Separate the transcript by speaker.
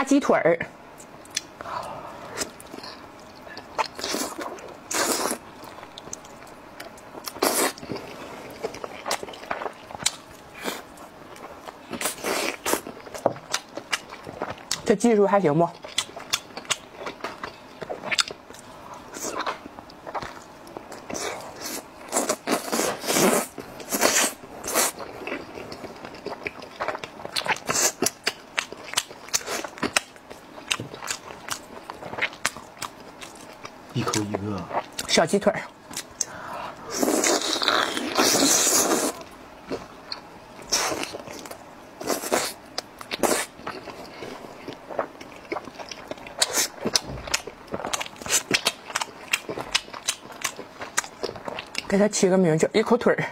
Speaker 1: 大鸡腿儿。这技术还行不？
Speaker 2: 一口一个，
Speaker 1: 小鸡腿。给它起个名叫一口腿儿。